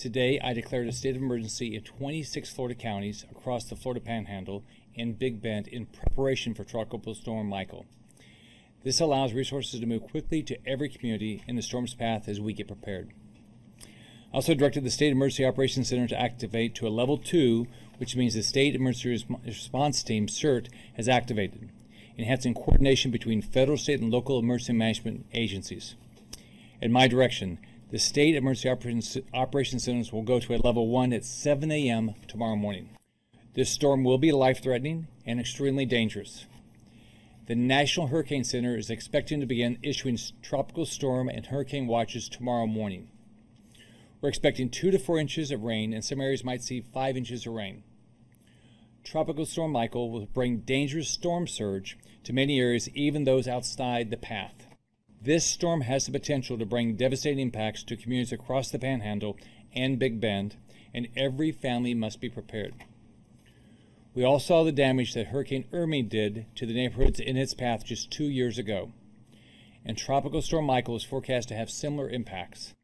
Today, I declared a state of emergency in 26 Florida counties across the Florida Panhandle and Big Bend in preparation for Tropical Storm Michael. This allows resources to move quickly to every community in the storm's path as we get prepared. I also directed the State Emergency Operations Center to activate to a level two, which means the State Emergency Response Team, SERT, has activated, enhancing coordination between federal, state, and local emergency management agencies. In my direction, the State Emergency Operations, Centers will go to a level one at 7 a.m. tomorrow morning. This storm will be life threatening and extremely dangerous. The National Hurricane Center is expecting to begin issuing tropical storm and hurricane watches tomorrow morning. We're expecting two to four inches of rain, and some areas might see five inches of rain. Tropical Storm Michael will bring dangerous storm surge to many areas, even those outside the path. This storm has the potential to bring devastating impacts to communities across the Panhandle and Big Bend, and every family must be prepared. We all saw the damage that Hurricane Irma did to the neighborhoods in its path just two years ago, and Tropical Storm Michael is forecast to have similar impacts.